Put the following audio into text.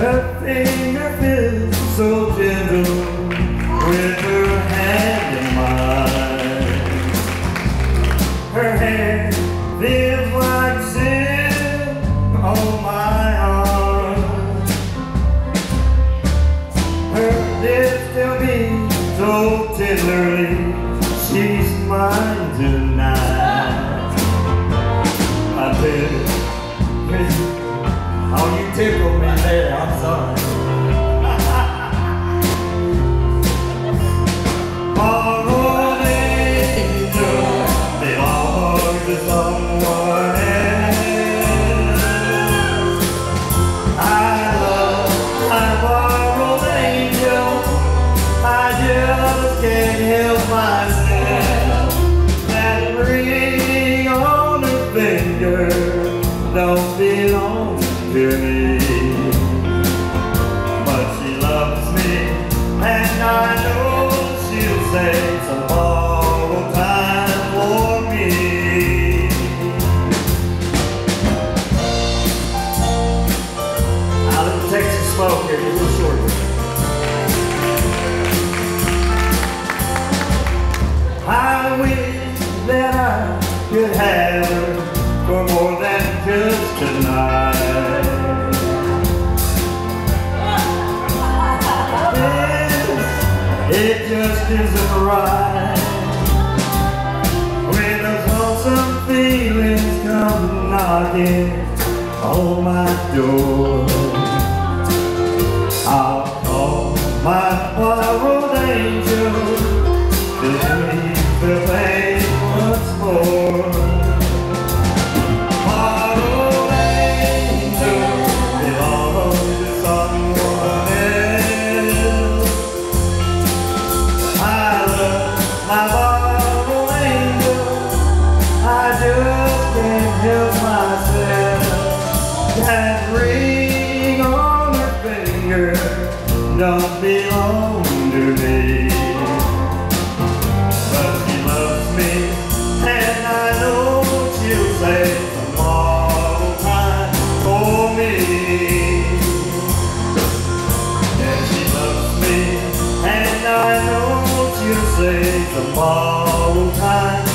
Her finger feels so gentle with her hand in mine. Her hair feels like silk on my arm. Her lips tell me so tenderly she's mine tonight. I tell it. how you tickle. I'm sorry. Borrowed angel belongs to someone else. I love borrowed angel. I just can't help myself. That ring on finger don't belong to me. Me, and I know she'll save some borrowed time for me. Out of the Texas smoke here, a little short. I wish that I could have just isn't right. When those lonesome feelings come knocking on my door, don't belong to me. But she loves me, and I know she'll save tomorrow time for me. And she loves me, and I know she'll save tomorrow time